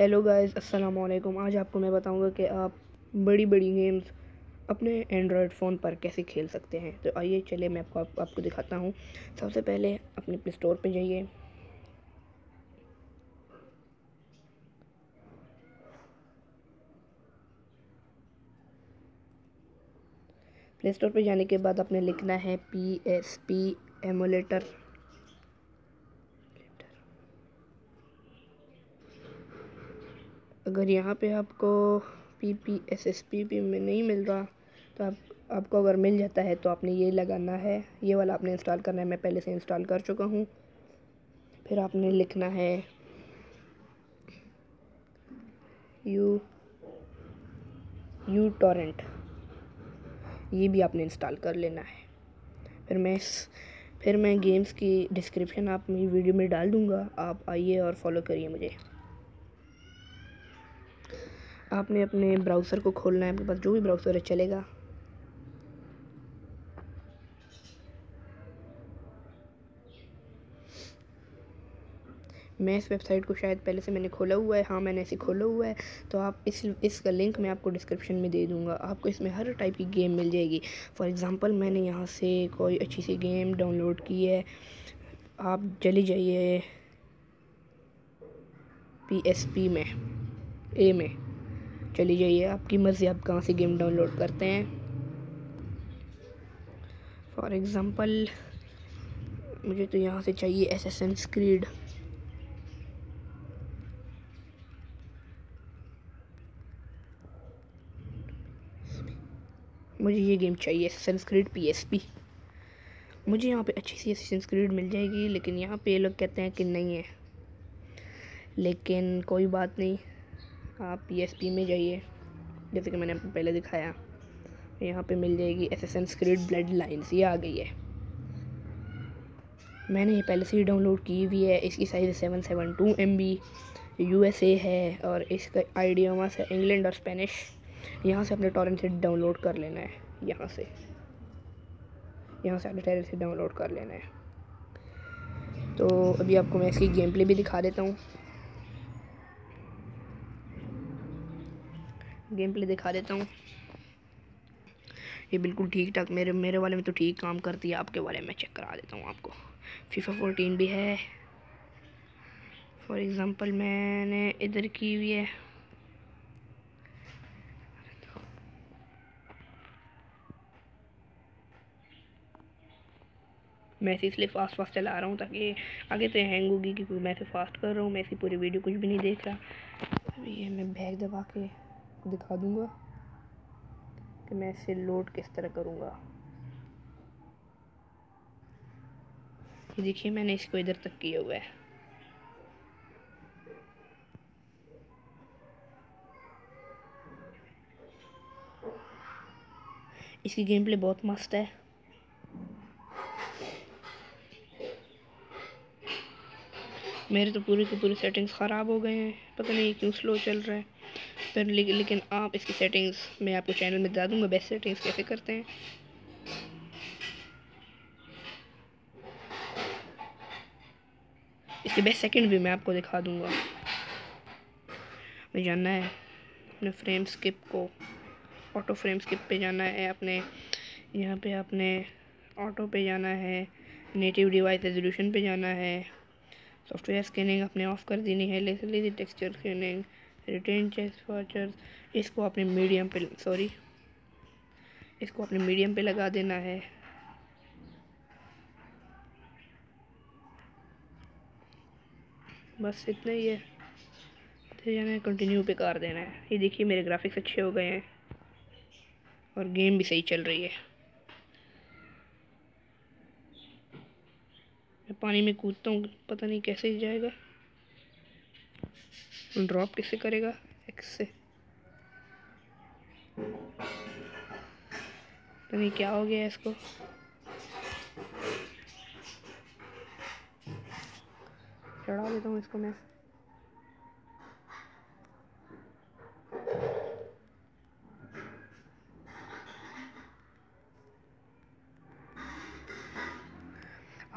Hello guys अस्सलाम वालेकुम आज आपको मैं बताऊँगा कि आप बड़ी बड़ी गेम्स अपने एंड्रॉयड फ़ोन पर कैसे खेल सकते हैं। तो आइए चलिए मैं आपको आप, आपको दिखाता हूँ। सबसे पहले अपने प्ले स्टोर पर जाइए। प्ले स्टोर पर जाने के बाद आपने लिखना है पी एस पी एमुलेटर अगर यहाँ पे आपको P P S S P P में नहीं मिल रहा तो आप, आपको अगर मिल जाता है तो आपने ये लगाना है। ये वाला आपने इंस्टॉल करना है, मैं पहले से इंस्टॉल कर चुका हूँ। फिर आपने लिखना है यू यू टॉरेंट ये भी आपने इंस्टॉल कर लेना है। फिर मैं फिर मैं गेम्स की डिस्क्रिप्शन आप मेरी वीडियो में डाल दूँगा। आप आइए और फॉलो करिए मुझे। आपने अपने ब्राउज़र को खोलना है, आपके पास जो भी ब्राउज़र है, चलेगा। मैं इस वेबसाइट को शायद पहले से मैंने खोला हुआ है। हाँ मैंने इसे खोला हुआ है। तो आप इस इसका लिंक मैं आपको डिस्क्रिप्शन में दे दूँगा। आपको इसमें हर टाइप की गेम मिल जाएगी। फॉर एग्ज़ाम्पल मैंने यहाँ से कोई अच्छी सी गेम डाउनलोड की है। आप चली जाइए पी एस पी में ए में। चली जाइए, आपकी मर्ज़ी, आप कहाँ से गेम डाउनलोड करते हैं? फॉर एग्ज़ाम्पल मुझे तो यहाँ से चाहिए एस एस एन स्क्रीड मुझे ये गेम चाहिए Assassin's Creed P S P मुझे यहाँ पे अच्छी सी एस एस स्क्रीड मिल जाएगी, लेकिन यहाँ पे लोग कहते हैं कि नहीं है। लेकिन कोई बात नहीं। आप पीएसपी में जाइए। जैसे कि मैंने आपको पहले दिखाया। यहाँ पे मिल जाएगी एस एस स्क्रिड ब्लड लाइन्स ये आ गई है। मैंने ये पहले से ही डाउनलोड की हुई है। इसकी size seven seven two M B U S A है और इसका आइडियोमा से इंग्लैंड और स्पेनिश यहाँ से अपने टॉरेंट से डाउनलोड कर लेना है। यहाँ से। यहाँ से अपने टॉरेंट से डाउनलोड कर लेना है। तो अभी आपको मैं इसकी गेम प्ले भी दिखा देता हूँ। गेम प्ले दिखा देता हूँ। ये बिल्कुल ठीक ठाक, मेरे मेरे वाले में तो ठीक काम करती है, आपके वाले में चेक करा देता हूँ आपको। फीफा फोरटीन भी है। फॉर एग्ज़ाम्पल मैंने इधर की हुई है। मैं इसे इसलिए फास्ट फास्ट चला रहा हूँ ताकि आगे तो हैंग होगी क्योंकि मैं इसे फास्ट कर रहा हूँ, मैं इसकी पूरी वीडियो कुछ भी नहीं देख रहा। अभी ये मैं बैग दबा के दिखा दूँगा कि मैं इसे लोड किस तरह करूँगा। ये देखिए, मैंने इसको इधर तक किया हुआ है। इसकी गेम प्ले बहुत मस्त है। मेरे तो पूरे के पूरे सेटिंग्स ख़राब हो गए हैं। पता नहीं क्यों स्लो चल रहा है। पर लेकिन आप इसकी सेटिंग्स मैं आपको चैनल में बता दूँगा बेस्ट सेटिंग्स कैसे करते हैं। इसके बेस्ट सेकंड भी मैं आपको दिखा दूँगा। मैं जानना है, अपने फ्रेम स्किप को ऑटो फ्रेम स्किप पे जाना है, अपने, यहाँ पे अपने ऑटो पे जाना है नेटिव डिवाइस रेजोल्यूशन पे जाना है सॉफ्टवेयर स्कैनिंग अपने ऑफ़ कर देनी है laser texture scanning retain changed textures इसको अपने मीडियम पे सॉरी इसको अपने मीडियम पे लगा देना है। बस इतना ही है। फिर जाना है कंटिन्यू पे कर देना है। ये देखिए, मेरे ग्राफिक्स अच्छे हो गए हैं। और गेम भी सही चल रही है। मैं पानी में कूदता हूँ, पता नहीं कैसे जाएगा। ड्रॉप किससे करेगा? एक्स से। तो नहीं क्या हो गया इसको। चढ़ा देता हूँ इसको मैं।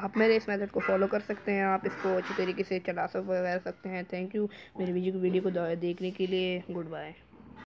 आप मेरे इस मेथड को फॉलो कर सकते हैं, आप इसको अच्छी तरीके से चला सकते हैं। थैंक यू मेरी वीडियो वीडियो को देखने के लिए गुड बाय